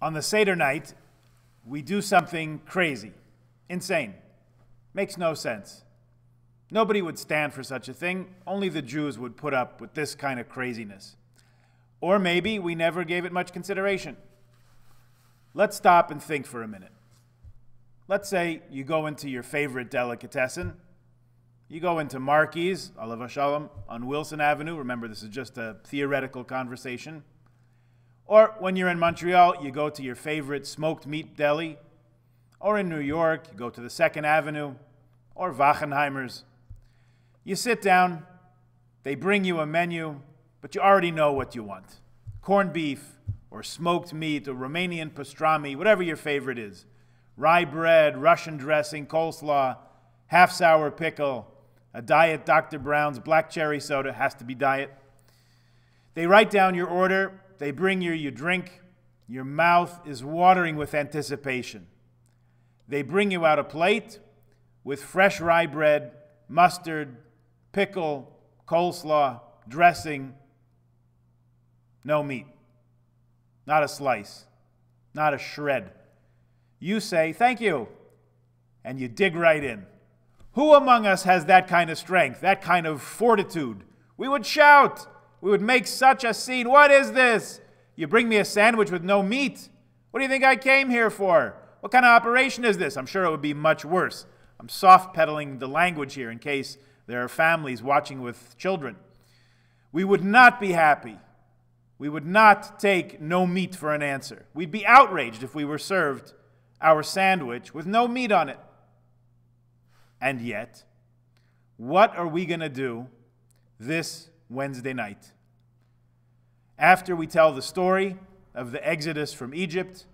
On the Seder night, we do something crazy, insane. Makes no sense. Nobody would stand for such a thing. Only the Jews would put up with this kind of craziness. Or maybe we never gave it much consideration. Let's stop and think for a minute. Let's say you go into your favorite delicatessen. You go into Marky's, Alav Shalom, on Wilson Avenue. Remember, this is just a theoretical conversation. Or when you're in Montreal, you go to your favorite smoked meat deli. Or in New York, you go to the Second Avenue or Wachenheimer's. You sit down, they bring you a menu, but you already know what you want corned beef, or smoked meat, or Romanian pastrami, whatever your favorite is. Rye bread, Russian dressing, coleslaw, half sour pickle, a diet Dr. Brown's black cherry soda has to be diet. They write down your order, they bring you your drink, your mouth is watering with anticipation. They bring you out a plate with fresh rye bread, mustard, pickle, coleslaw, dressing, no meat, not a slice, not a shred. You say, Thank you, and you dig right in. Who among us has that kind of strength, that kind of fortitude? We would shout. We would make such a scene. What is this? You bring me a sandwich with no meat. What do you think I came here for? What kind of operation is this? I'm sure it would be much worse. I'm soft pedaling the language here in case there are families watching with children. We would not be happy. We would not take no meat for an answer. We'd be outraged if we were served our sandwich with no meat on it. And yet, what are we going to do this Wednesday night? After we tell the story of the exodus from Egypt,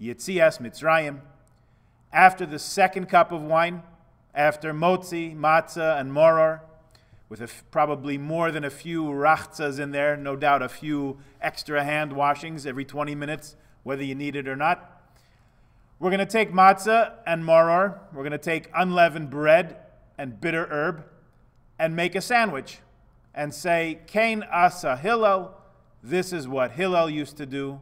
Yitzias Mitzrayim, after the second cup of wine, after motzi, matzah, and moror, with probably more than a few rachzas in there, no doubt a few extra hand washings every 20 minutes, whether you need it or not. We're going to take matzah and moror. We're going to take unleavened bread and bitter herb and make a sandwich and say, Cain asa Hillel. This is what Hillel used to do.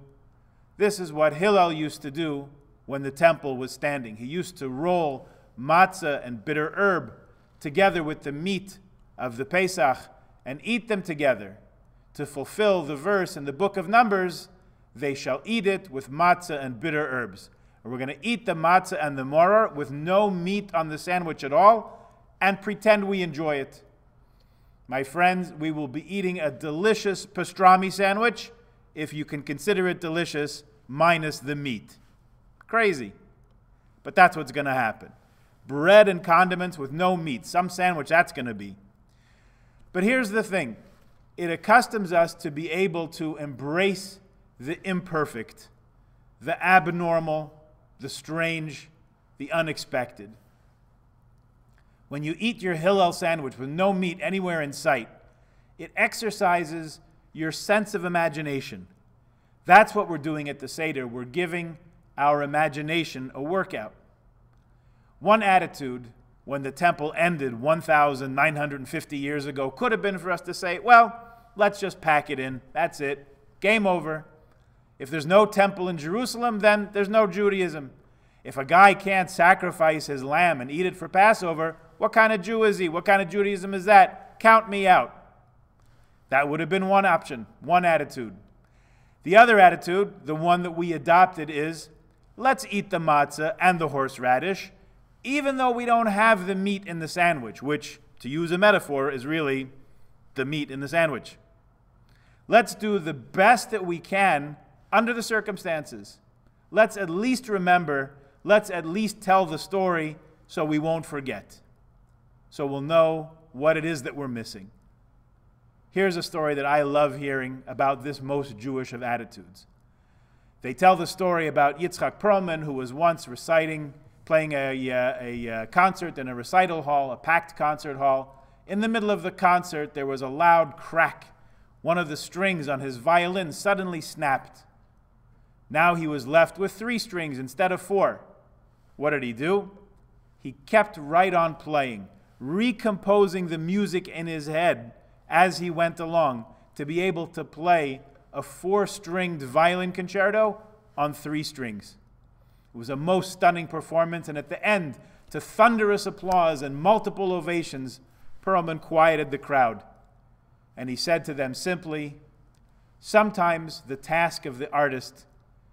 This is what Hillel used to do when the temple was standing. He used to roll matzah and bitter herb together with the meat of the Pesach and eat them together to fulfill the verse in the book of Numbers they shall eat it with matzah and bitter herbs. We're going to eat the matzah and the moror with no meat on the sandwich at all and pretend we enjoy it. My friends, we will be eating a delicious pastrami sandwich, if you can consider it delicious, minus the meat. Crazy. But that's what's going to happen bread and condiments with no meat. Some sandwich that's going to be. But here's the thing it accustoms us to be able to embrace the imperfect, the abnormal, the strange, the unexpected. When you eat your Hillel sandwich with no meat anywhere in sight, it exercises your sense of imagination. That's what we're doing at the Seder. We're giving our imagination a workout. One attitude when the temple ended 1,950 years ago could have been for us to say, well, let's just pack it in. That's it. Game over. If there's no temple in Jerusalem, then there's no Judaism. If a guy can't sacrifice his lamb and eat it for Passover, what kind of Jew is he? What kind of Judaism is that? Count me out. That would have been one option, one attitude. The other attitude, the one that we adopted, is let's eat the matzah and the horseradish even though we don't have the meat in the sandwich, which, to use a metaphor, is really the meat in the sandwich. Let's do the best that we can under the circumstances. Let's at least remember, let's at least tell the story so we won't forget. So we'll know what it is that we're missing. Here's a story that I love hearing about this most Jewish of attitudes. They tell the story about Yitzchak Perlman, who was once reciting playing a, uh, a, a concert in a recital hall, a packed concert hall. In the middle of the concert, there was a loud crack. One of the strings on his violin suddenly snapped. Now he was left with three strings instead of four. What did he do? He kept right on playing, recomposing the music in his head as he went along to be able to play a four stringed violin concerto on three strings. It was a most stunning performance, and at the end, to thunderous applause and multiple ovations, Perlman quieted the crowd. And he said to them simply, Sometimes the task of the artist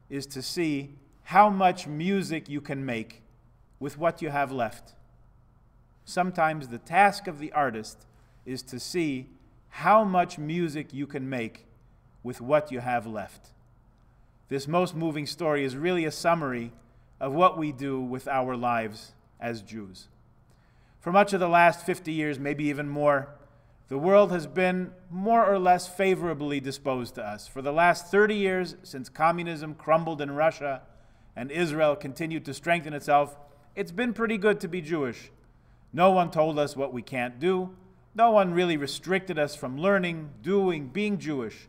is to see how much music you can make with what you have left. Sometimes the task of the artist is to see how much music you can make with what you have left. This most moving story is really a summary of what we do with our lives as Jews. For much of the last 50 years, maybe even more, the world has been more or less favorably disposed to us. For the last 30 years, since communism crumbled in Russia and Israel continued to strengthen itself, it's been pretty good to be Jewish. No one told us what we can't do. No one really restricted us from learning, doing, being Jewish.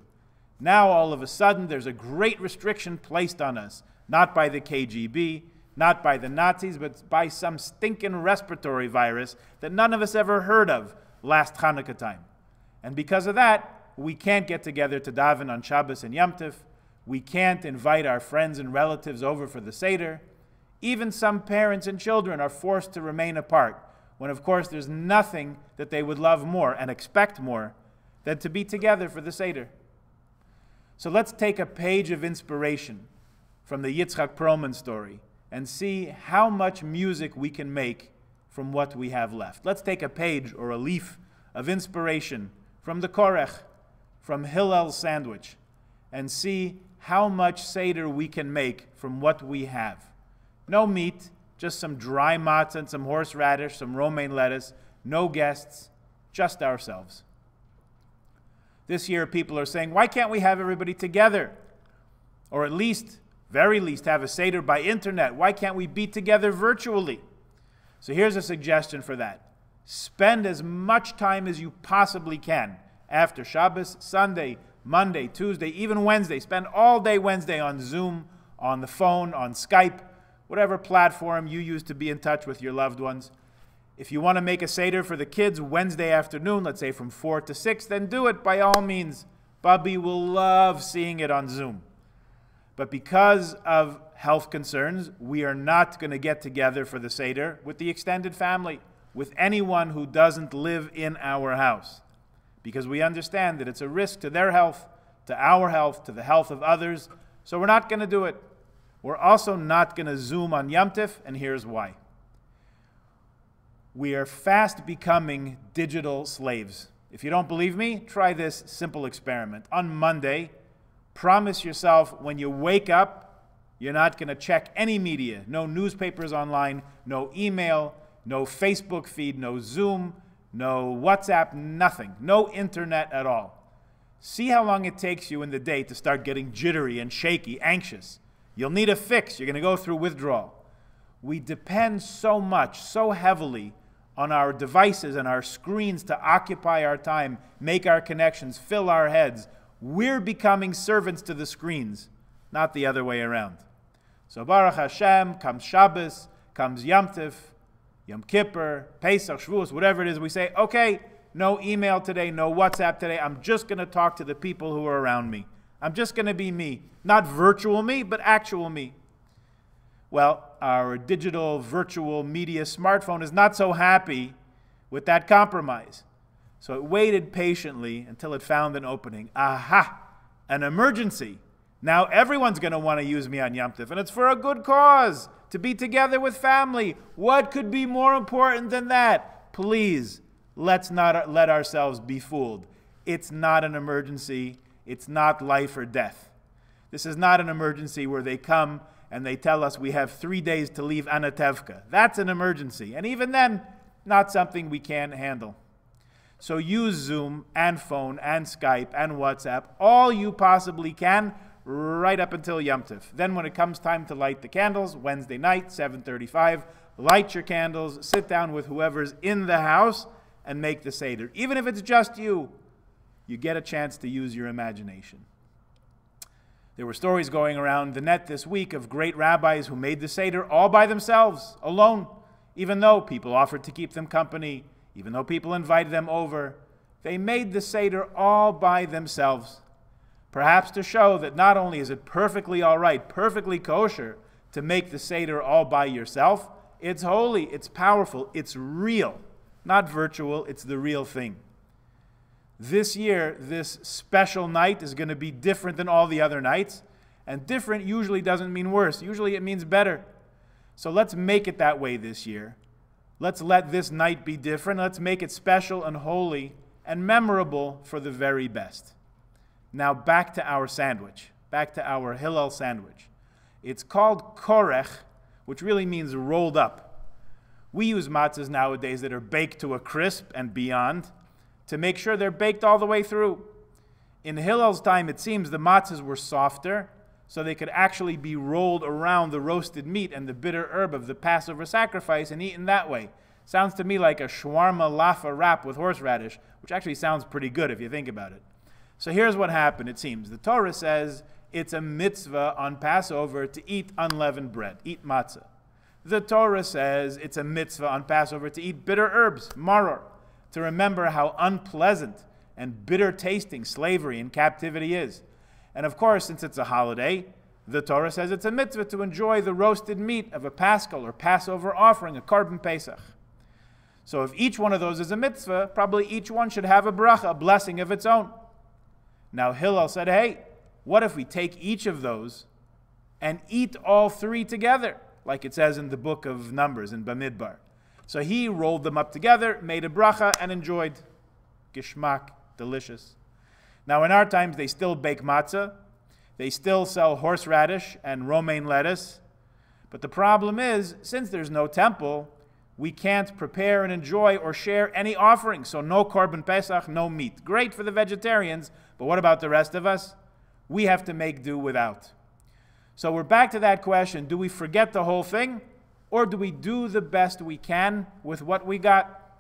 Now, all of a sudden, there's a great restriction placed on us, not by the KGB, not by the Nazis, but by some stinking respiratory virus that none of us ever heard of last Hanukkah time. And because of that, we can't get together to daven on Shabbos and Yom Tov. We can't invite our friends and relatives over for the Seder. Even some parents and children are forced to remain apart, when of course there's nothing that they would love more and expect more than to be together for the Seder. So let's take a page of inspiration from the Yitzhak Perlman story and see how much music we can make from what we have left. Let's take a page or a leaf of inspiration from the Korech, from Hillel's sandwich, and see how much Seder we can make from what we have. No meat, just some dry matzah and some horseradish, some romaine lettuce, no guests, just ourselves. This year, people are saying, why can't we have everybody together? Or at least, very least, have a Seder by internet. Why can't we be together virtually? So here's a suggestion for that spend as much time as you possibly can after Shabbos, Sunday, Monday, Tuesday, even Wednesday. Spend all day Wednesday on Zoom, on the phone, on Skype, whatever platform you use to be in touch with your loved ones. If you want to make a Seder for the kids Wednesday afternoon, let's say from 4 to 6, then do it by all means. Bubby will love seeing it on Zoom. But because of health concerns, we are not going to get together for the Seder with the extended family, with anyone who doesn't live in our house. Because we understand that it's a risk to their health, to our health, to the health of others. So we're not going to do it. We're also not going to Zoom on Yom Tif, and here's why we are fast becoming digital slaves. If you don't believe me, try this simple experiment. On Monday, promise yourself when you wake up, you're not going to check any media, no newspapers online, no email, no Facebook feed, no Zoom, no WhatsApp, nothing, no internet at all. See how long it takes you in the day to start getting jittery and shaky, anxious. You'll need a fix. You're going to go through withdrawal. We depend so much, so heavily on our devices and our screens to occupy our time, make our connections, fill our heads. We're becoming servants to the screens, not the other way around. So Baruch Hashem, comes Shabbos, comes Yom Tif, Yom Kippur, Pesach, Shavuos, whatever it is, we say, okay, no email today, no WhatsApp today. I'm just going to talk to the people who are around me. I'm just going to be me. Not virtual me, but actual me. Well, our digital virtual media smartphone is not so happy with that compromise. So it waited patiently until it found an opening. Aha! An emergency. Now everyone's going to want to use me on Yom Tif, and it's for a good cause to be together with family. What could be more important than that? Please, let's not let ourselves be fooled. It's not an emergency, it's not life or death. This is not an emergency where they come and they tell us we have three days to leave Anatevka. That's an emergency. And even then, not something we can handle. So use Zoom and phone and Skype and WhatsApp, all you possibly can, right up until Yom Tif. Then when it comes time to light the candles, Wednesday night, 735, light your candles, sit down with whoever's in the house, and make the Seder. Even if it's just you, you get a chance to use your imagination. There were stories going around the net this week of great rabbis who made the Seder all by themselves, alone, even though people offered to keep them company, even though people invited them over. They made the Seder all by themselves. perhaps to show that not only is it perfectly all right, perfectly kosher to make the Seder all by yourself, it's holy, it's powerful, it's real. Not virtual, it's the real thing. This year, this special night is going to be different than all the other nights. And different usually doesn't mean worse, usually it means better. So let's make it that way this year. Let's let this night be different. Let's make it special and holy and memorable for the very best. Now, back to our sandwich, back to our Hillel sandwich. It's called korech, which really means rolled up. We use matzahs nowadays that are baked to a crisp and beyond to make sure they're baked all the way through. In Hillel's time, it seems the matzahs were softer, so they could actually be rolled around the roasted meat and the bitter herb of the Passover sacrifice and eaten that way. Sounds to me like a shawarma laffa wrap with horseradish, which actually sounds pretty good if you think about it. So here's what happened, it seems. The Torah says it's a mitzvah on Passover to eat unleavened bread, eat matzah. The Torah says it's a mitzvah on Passover to eat bitter herbs, maror, to remember how unpleasant and bitter tasting slavery and captivity is. And of course, since it's a holiday, the Torah says it's a mitzvah to enjoy the roasted meat of a paschal or Passover offering, a korban pesach. So if each one of those is a mitzvah, probably each one should have a bracha, a blessing of its own. Now Hillel said, hey, what if we take each of those and eat all three together, like it says in the book of Numbers in Bamidbar? So he rolled them up together, made a bracha, and enjoyed. Gishmak, delicious. Now, in our times, they still bake matzah, they still sell horseradish and romaine lettuce. But the problem is, since there's no temple, we can't prepare and enjoy or share any offerings. So, no korban pesach, no meat. Great for the vegetarians, but what about the rest of us? We have to make do without. So, we're back to that question do we forget the whole thing? Or do we do the best we can with what we got?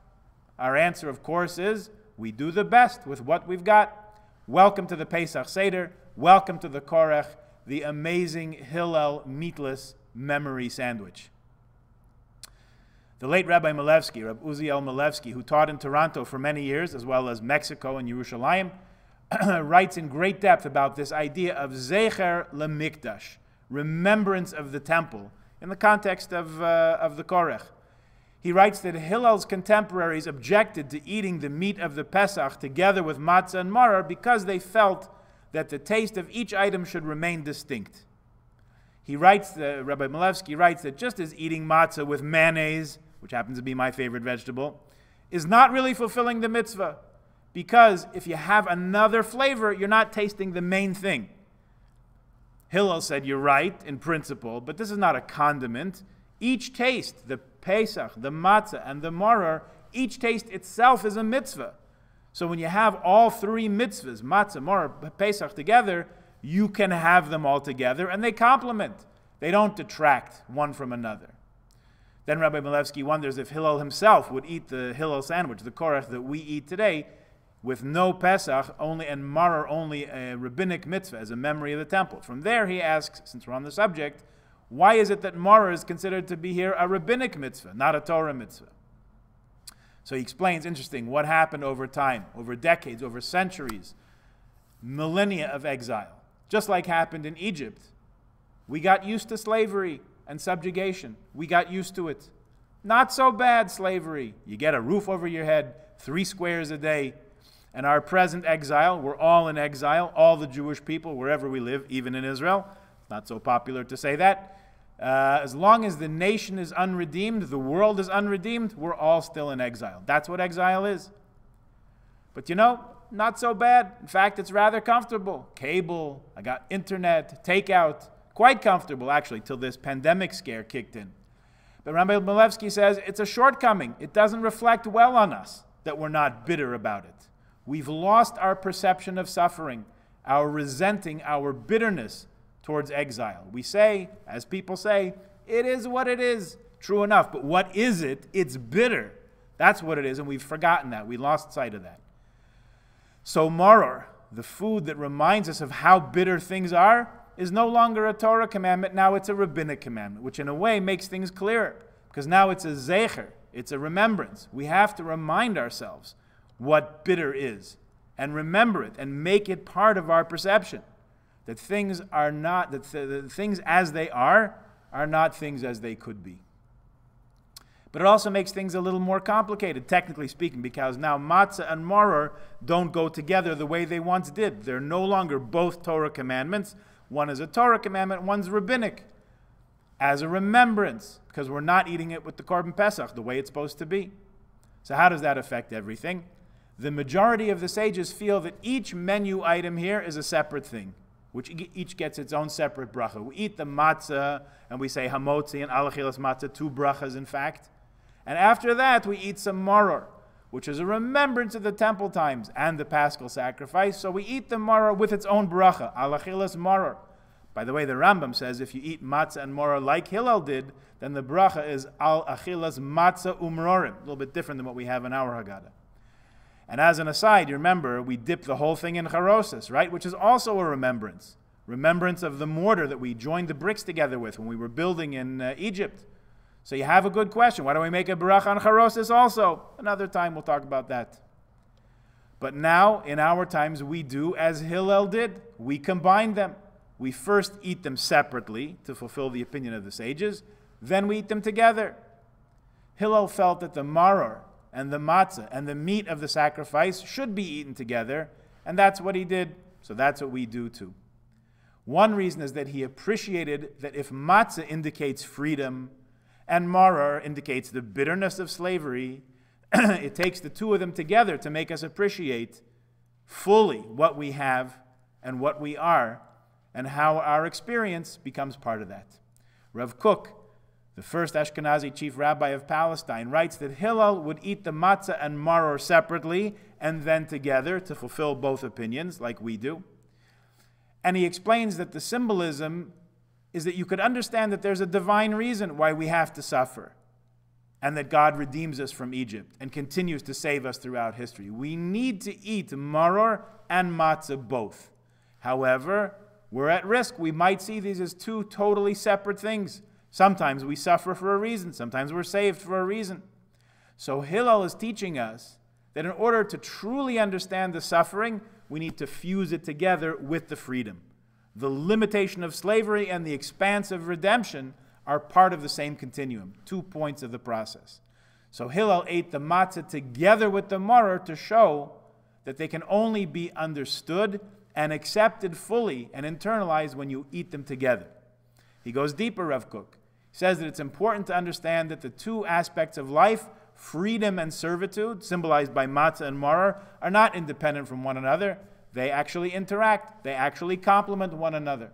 Our answer, of course, is we do the best with what we've got. Welcome to the Pesach Seder. Welcome to the Korech, the amazing Hillel meatless memory sandwich. The late Rabbi Milevsky, Rabbi Uziel Milevsky, who taught in Toronto for many years, as well as Mexico and Yerushalayim, writes in great depth about this idea of Zecher LeMikdash, remembrance of the temple, in the context of, uh, of the Korech. He writes that Hillel's contemporaries objected to eating the meat of the Pesach together with matzah and maror because they felt that the taste of each item should remain distinct. He writes, uh, Rabbi Milevsky writes that just as eating matzah with mayonnaise, which happens to be my favorite vegetable, is not really fulfilling the mitzvah, because if you have another flavor, you're not tasting the main thing. Hillel said, You're right in principle, but this is not a condiment. Each taste, the Pesach, the matzah, and the maror, each taste itself is a mitzvah. So when you have all three mitzvahs, matzah, maror, Pesach together, you can have them all together and they complement. They don't detract one from another. Then Rabbi Milevsky wonders if Hillel himself would eat the Hillel sandwich, the korech that we eat today, with no Pesach only and Maror only a rabbinic mitzvah as a memory of the temple. From there, he asks, since we're on the subject, why is it that Maror is considered to be here a rabbinic mitzvah, not a Torah mitzvah? So he explains, interesting, what happened over time, over decades, over centuries, millennia of exile. Just like happened in Egypt. We got used to slavery and subjugation. We got used to it. Not so bad slavery. You get a roof over your head, three squares a day, and our present exile, we're all in exile, all the Jewish people, wherever we live, even in Israel. It's not so popular to say that. Uh, as long as the nation is unredeemed, the world is unredeemed, we're all still in exile. That's what exile is. But you know, not so bad. In fact, it's rather comfortable. Cable, I got internet, takeout, quite comfortable actually, till this pandemic scare kicked in. But Rabbi Milevsky says it's a shortcoming. It doesn't reflect well on us that we're not bitter about it. We've lost our perception of suffering, our resenting, our bitterness towards exile. We say, as people say, it is what it is. True enough. But what is it? It's bitter. That's what it is, and we've forgotten that. We lost sight of that. So, maror, the food that reminds us of how bitter things are, is no longer a Torah commandment. Now it's a rabbinic commandment, which in a way makes things clearer. Because now it's a zecher, it's a remembrance. We have to remind ourselves what bitter is. and remember it and make it part of our perception. That things are not, that the things as they are are not things as they could be. But it also makes things a little more complicated, technically speaking, because now matzah and maror don't go together the way they once did. They're no longer both Torah commandments. One is a Torah commandment, one's rabbinic, as a remembrance, because we're not eating it with the Korban Pesach the way it's supposed to be. So, how does that affect everything? The majority of the sages feel that each menu item here is a separate thing, which each gets its own separate bracha. We eat the matzah and we say hamotzi and alachilas matzah, two brachas in fact. And after that, we eat some maror, which is a remembrance of the temple times and the paschal sacrifice. So we eat the maror with its own bracha, alachilas maror. By the way, the Rambam says if you eat matzah and maror like Hillel did, then the bracha is al achilas matzah umrorim, a little bit different than what we have in our Haggadah. And as an aside, you remember we dip the whole thing in charosis, right? Which is also a remembrance. Remembrance of the mortar that we joined the bricks together with when we were building in uh, Egypt. So you have a good question. Why don't we make a barach on charosis also? Another time we'll talk about that. But now, in our times, we do as Hillel did. We combine them. We first eat them separately to fulfill the opinion of the sages, then we eat them together. Hillel felt that the maror and the matzah and the meat of the sacrifice should be eaten together, and that's what he did, so that's what we do too. One reason is that he appreciated that if matzah indicates freedom, and maror indicates the bitterness of slavery. it takes the two of them together to make us appreciate fully what we have and what we are, and how our experience becomes part of that. Rav Kook, the first Ashkenazi chief rabbi of Palestine, writes that Hillel would eat the matzah and maror separately and then together to fulfill both opinions, like we do. And he explains that the symbolism is that you could understand that there's a divine reason why we have to suffer and that God redeems us from Egypt and continues to save us throughout history. We need to eat maror and matzah both. However, we're at risk. We might see these as two totally separate things. Sometimes we suffer for a reason, sometimes we're saved for a reason. So Hillel is teaching us that in order to truly understand the suffering, we need to fuse it together with the freedom the limitation of slavery and the expanse of redemption are part of the same continuum, two points of the process. So Hillel ate the matzah together with the maror to show that they can only be understood and accepted fully and internalized when you eat them together. He goes deeper, Rav Kook. Says that it's important to understand that the two aspects of life, freedom and servitude, symbolized by matzah and maror, are not independent from one another. They actually interact, they actually complement one another.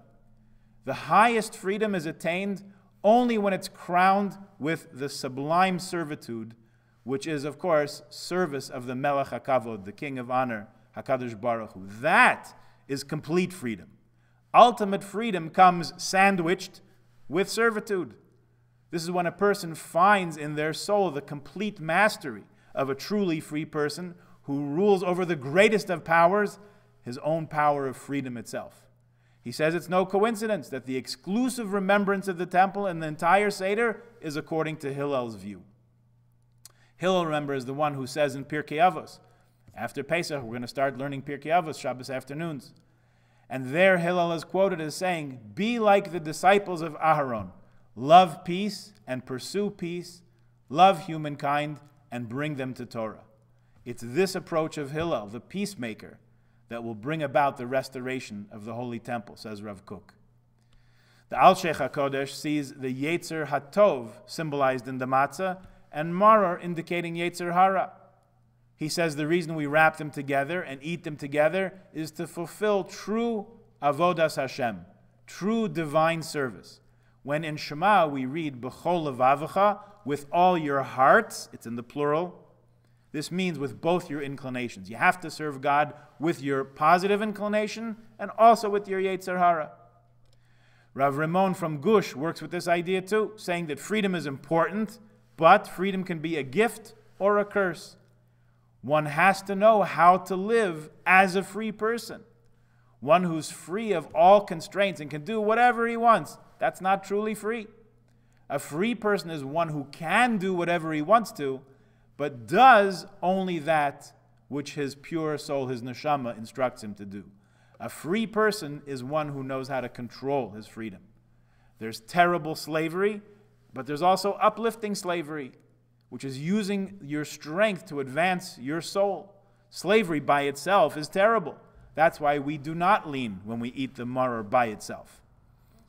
The highest freedom is attained only when it's crowned with the sublime servitude, which is, of course, service of the Melech HaKavod, the King of Honor, HaKadosh Baruch Hu. That is complete freedom. Ultimate freedom comes sandwiched with servitude. This is when a person finds in their soul the complete mastery of a truly free person who rules over the greatest of powers his own power of freedom itself. He says it's no coincidence that the exclusive remembrance of the temple and the entire Seder is according to Hillel's view. Hillel, remember, is the one who says in Pirkei Avos, after Pesach, we're going to start learning Pirkei Avos Shabbos afternoons. And there Hillel is quoted as saying, Be like the disciples of Aharon, love peace and pursue peace, love humankind and bring them to Torah. It's this approach of Hillel, the peacemaker, that will bring about the restoration of the Holy Temple, says Rav Kook. The Alshich HaKodesh sees the Yetzer HaTov symbolized in the matzah and Maror indicating Yetzer Hara. He says the reason we wrap them together and eat them together is to fulfill true avodas Hashem, true divine service. When in Shema we read B'chol levavecha, with all your hearts, it's in the plural, this means with both your inclinations. You have to serve God with your positive inclination and also with your Yetzer Hara. Rav Ramon from Gush works with this idea too, saying that freedom is important, but freedom can be a gift or a curse. One has to know how to live as a free person. One who's free of all constraints and can do whatever he wants. That's not truly free. A free person is one who can do whatever he wants to, but does only that which his pure soul, his neshama, instructs him to do. A free person is one who knows how to control his freedom. There's terrible slavery, but there's also uplifting slavery, which is using your strength to advance your soul. Slavery by itself is terrible. That's why we do not lean when we eat the maror by itself.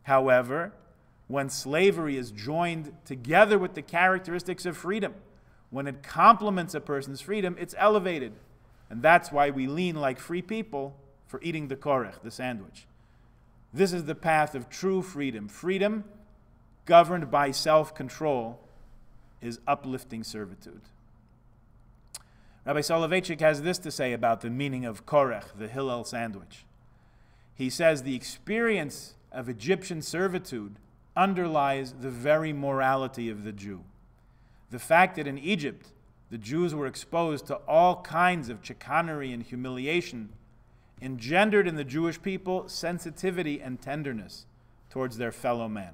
However, when slavery is joined together with the characteristics of freedom, when it complements a person's freedom, it's elevated. And that's why we lean like free people for eating the korech, the sandwich. This is the path of true freedom. Freedom governed by self control is uplifting servitude. Rabbi Soloveitchik has this to say about the meaning of korech, the Hillel sandwich. He says the experience of Egyptian servitude underlies the very morality of the Jew. The fact that in Egypt the Jews were exposed to all kinds of chicanery and humiliation engendered in the Jewish people sensitivity and tenderness towards their fellow man.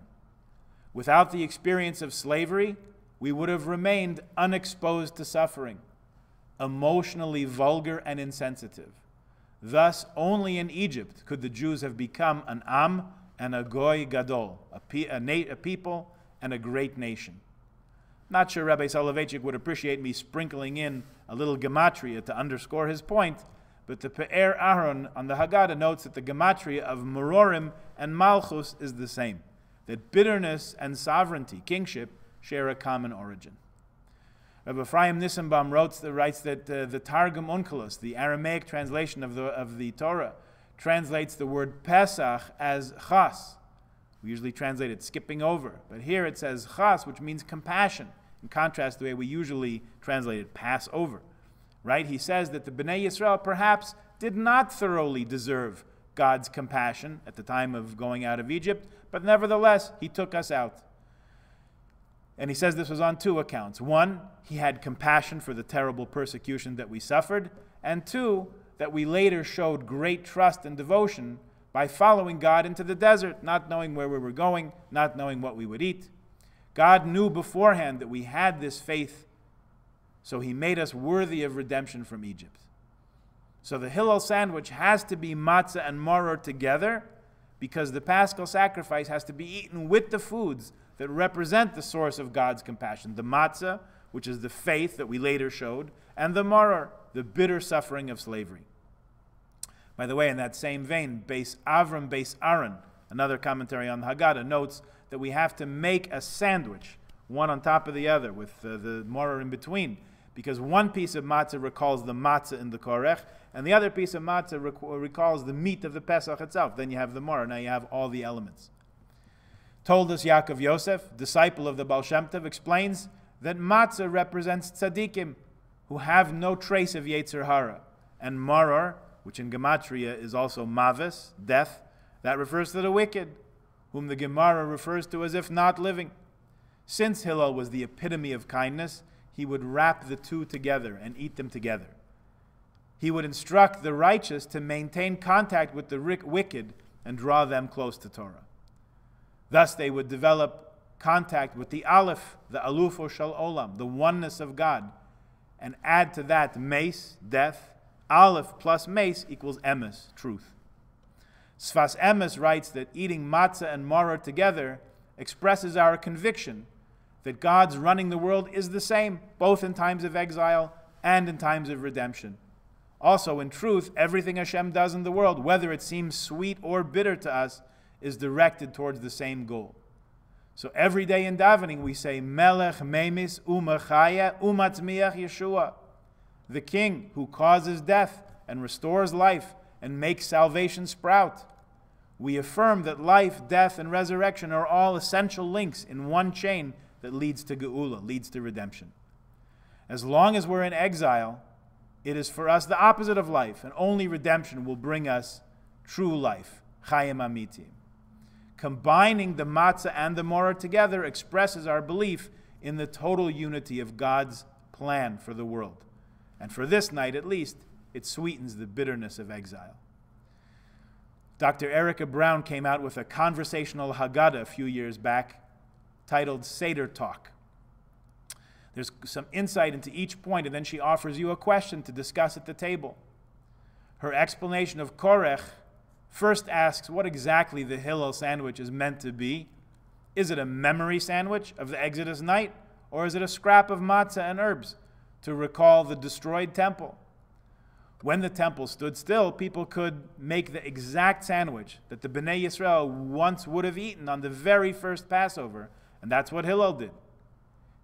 Without the experience of slavery, we would have remained unexposed to suffering, emotionally vulgar and insensitive. Thus, only in Egypt could the Jews have become an Am and a Goy Gadol, a, pe- a, a people and a great nation. Not sure Rabbi Soloveitchik would appreciate me sprinkling in a little gematria to underscore his point, but the Pe'er Aharon on the Haggadah notes that the gematria of Merorim and Malchus is the same, that bitterness and sovereignty, kingship, share a common origin. Rabbi Ephraim Nissenbaum writes, writes that uh, the Targum Onkelos, the Aramaic translation of the, of the Torah, translates the word Pesach as chas. We usually translate it skipping over, but here it says chas, which means compassion, in contrast to the way we usually translate it, pass over right? He says that the Bnei Yisrael perhaps did not thoroughly deserve God's compassion at the time of going out of Egypt, but nevertheless, He took us out. And he says this was on two accounts. One, he had compassion for the terrible persecution that we suffered, and two, that we later showed great trust and devotion by following God into the desert, not knowing where we were going, not knowing what we would eat. God knew beforehand that we had this faith so he made us worthy of redemption from Egypt. So the Hillel sandwich has to be matzah and maror together because the paschal sacrifice has to be eaten with the foods that represent the source of God's compassion the matzah, which is the faith that we later showed, and the maror, the bitter suffering of slavery. By the way, in that same vein, Beis Avram Beis Aaron, another commentary on the Haggadah, notes that we have to make a sandwich, one on top of the other, with uh, the maror in between, because one piece of matzah recalls the matzah in the korech, and the other piece of matzah rec- recalls the meat of the Pesach itself. Then you have the mar. Now you have all the elements. Toldos Yaakov Yosef, disciple of the Baal Shem Tov, explains that matzah represents tzaddikim, who have no trace of Yetzer Hara, and maror, which in gematria is also mavis, death, that refers to the wicked, whom the Gemara refers to as if not living. Since Hillel was the epitome of kindness, he would wrap the two together and eat them together. He would instruct the righteous to maintain contact with the wicked and draw them close to Torah. Thus, they would develop contact with the Aleph, the Alufo Shel Olam, the oneness of God, and add to that mace, death. Aleph plus mace equals emes, truth. Sfas Emes writes that eating matzah and maror together expresses our conviction that God's running the world is the same, both in times of exile and in times of redemption. Also, in truth, everything Hashem does in the world, whether it seems sweet or bitter to us, is directed towards the same goal. So every day in davening we say, Melech Memis Umachaya Umatzmiach Yeshua, the King who causes death and restores life and makes salvation sprout. We affirm that life, death, and resurrection are all essential links in one chain that leads to Geula, leads to redemption. As long as we're in exile, it is for us the opposite of life, and only redemption will bring us true life, Chayim Amitim. Combining the matzah and the maror together expresses our belief in the total unity of God's plan for the world. And for this night, at least, it sweetens the bitterness of exile. Dr. Erica Brown came out with a conversational Haggadah a few years back titled Seder Talk. There's some insight into each point, and then she offers you a question to discuss at the table. Her explanation of Korech first asks what exactly the Hillel sandwich is meant to be. Is it a memory sandwich of the Exodus night, or is it a scrap of matzah and herbs to recall the destroyed temple? When the temple stood still, people could make the exact sandwich that the Bnei Yisrael once would have eaten on the very first Passover, and that's what Hillel did.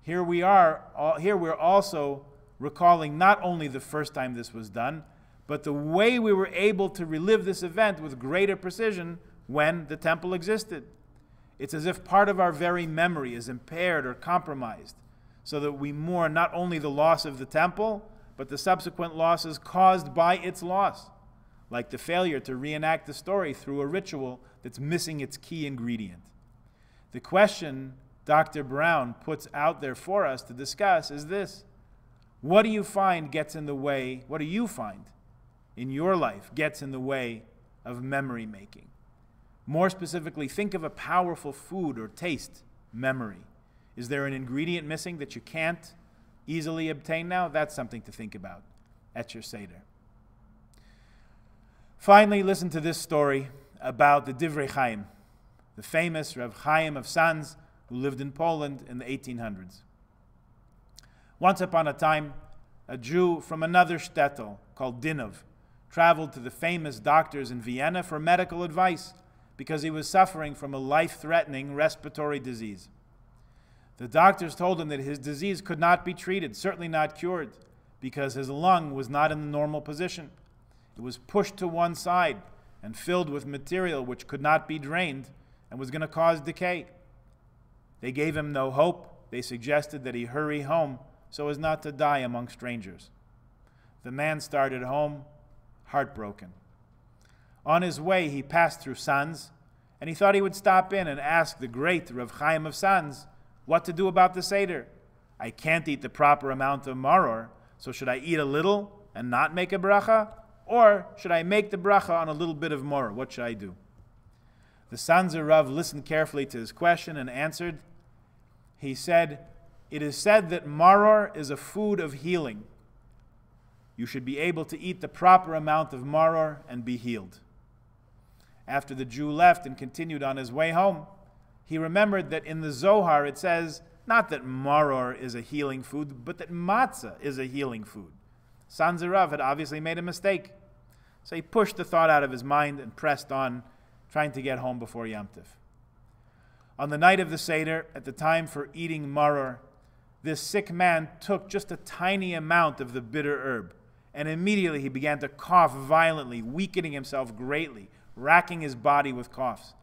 Here we are, here we're also recalling not only the first time this was done, but the way we were able to relive this event with greater precision when the temple existed. It's as if part of our very memory is impaired or compromised, so that we mourn not only the loss of the temple, but the subsequent losses caused by its loss, like the failure to reenact the story through a ritual that's missing its key ingredient. The question Dr. Brown puts out there for us to discuss is this What do you find gets in the way? What do you find in your life gets in the way of memory making? More specifically, think of a powerful food or taste memory. Is there an ingredient missing that you can't easily obtain now? That's something to think about at your Seder. Finally, listen to this story about the Divrei Chaim, the famous Rav Chaim of Sanz, who lived in Poland in the 1800s. Once upon a time, a Jew from another shtetl called Dinov traveled to the famous doctors in Vienna for medical advice because he was suffering from a life threatening respiratory disease. The doctors told him that his disease could not be treated, certainly not cured, because his lung was not in the normal position. It was pushed to one side and filled with material which could not be drained and was going to cause decay. They gave him no hope. They suggested that he hurry home so as not to die among strangers. The man started home heartbroken. On his way, he passed through Sanz, and he thought he would stop in and ask the great Rav Chaim of Sanz what to do about the Seder. I can't eat the proper amount of maror, so should I eat a little and not make a bracha? Or should I make the bracha on a little bit of maror? What should I do? The Sanzer Rav listened carefully to his question and answered. He said, It is said that maror is a food of healing. You should be able to eat the proper amount of maror and be healed. After the Jew left and continued on his way home, he remembered that in the Zohar it says not that maror is a healing food, but that matzah is a healing food. Sanzer Rav had obviously made a mistake. So he pushed the thought out of his mind and pressed on, trying to get home before Yom. On the night of the Seder, at the time for eating maror, this sick man took just a tiny amount of the bitter herb, and immediately he began to cough violently, weakening himself greatly, racking his body with coughs.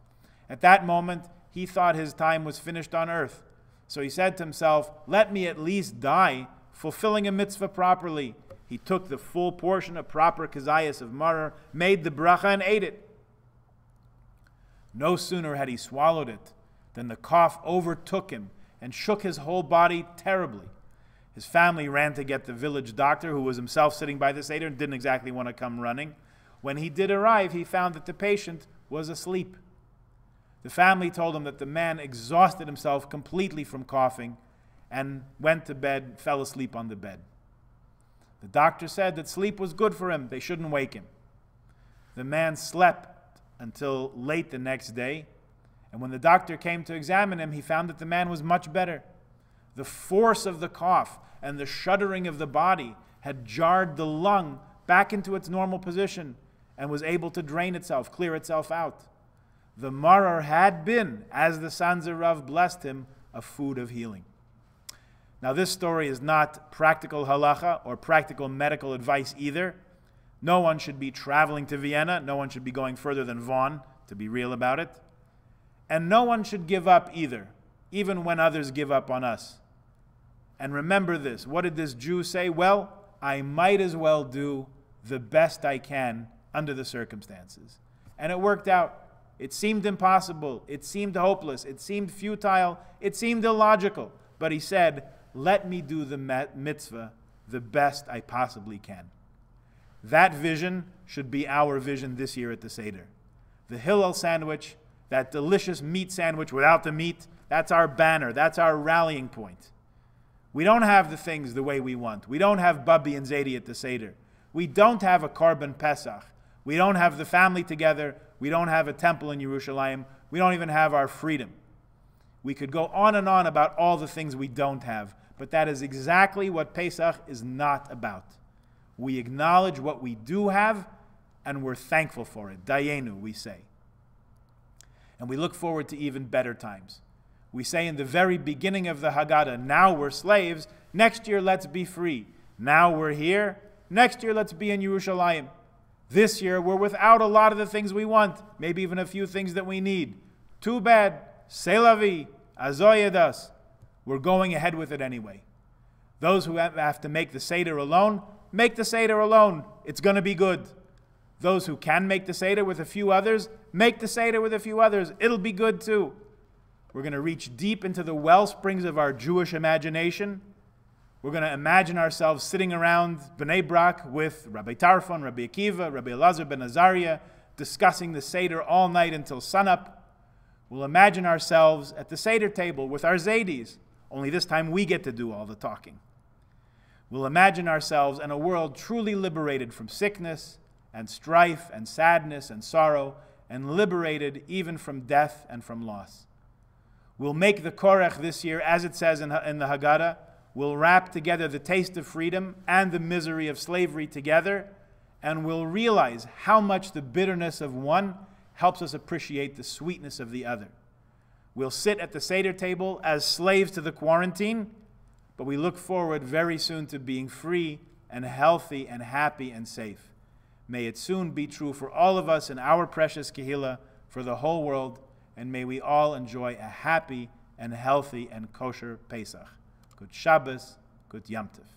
At that moment, he thought his time was finished on earth. So he said to himself, Let me at least die, fulfilling a mitzvah properly. He took the full portion of proper kazayas of maror, made the bracha, and ate it. No sooner had he swallowed it than the cough overtook him and shook his whole body terribly. His family ran to get the village doctor, who was himself sitting by the Seder and didn't exactly want to come running. When he did arrive, he found that the patient was asleep. The family told him that the man exhausted himself completely from coughing and went to bed, fell asleep on the bed. The doctor said that sleep was good for him, they shouldn't wake him. The man slept until late the next day, and when the doctor came to examine him, he found that the man was much better. The force of the cough and the shuddering of the body had jarred the lung back into its normal position and was able to drain itself, clear itself out the maror had been, as the Sanzer Rav blessed him, a food of healing. Now, this story is not practical halacha or practical medical advice either. No one should be traveling to Vienna. No one should be going further than Vaughan, to be real about it. And no one should give up either, even when others give up on us. And remember this what did this Jew say? Well, I might as well do the best I can under the circumstances. And it worked out. It seemed impossible. It seemed hopeless. It seemed futile. It seemed illogical. But he said, Let me do the mitzvah the best I possibly can. That vision should be our vision this year at the Seder. The Hillel sandwich, that delicious meat sandwich without the meat, that's our banner. That's our rallying point. We don't have the things the way we want. We don't have Bubby and Zaidi at the Seder. We don't have a Korban Pesach. We don't have the family together. We don't have a temple in Yerushalayim. We don't even have our freedom. We could go on and on about all the things we don't have, but that is exactly what Pesach is not about. We acknowledge what we do have and we're thankful for it. Dayenu, we say. And we look forward to even better times. We say in the very beginning of the Haggadah, now we're slaves, next year let's be free. Now we're here, next year let's be in Yerushalayim. This year we're without a lot of the things we want, maybe even a few things that we need. Too bad. Selavi, azoyedas. We're going ahead with it anyway. Those who have to make the Seder alone, make the Seder alone. It's going to be good. Those who can make the Seder with a few others, make the Seder with a few others. It'll be good too. We're going to reach deep into the well springs of our Jewish imagination. We're going to imagine ourselves sitting around Bnei Brak with Rabbi Tarfon, Rabbi Akiva, Rabbi Elazar ben Azariah, discussing the Seder all night until sunup. We'll imagine ourselves at the Seder table with our Zaydis, only this time we get to do all the talking. We'll imagine ourselves in a world truly liberated from sickness, and strife and sadness and sorrow, and liberated even from death and from loss. We'll make the Korech this year, as it says in, in the Haggadah, we'll wrap together the taste of freedom and the misery of slavery together, and we'll realize how much the bitterness of one helps us appreciate the sweetness of the other. We'll sit at the Seder table as slaves to the quarantine, but we look forward very soon to being free and healthy and happy and safe. May it soon be true for all of us in our precious Kehillah, for the whole world, and may we all enjoy a happy and healthy and kosher Pesach. Good Shabbos, good Yom Tov.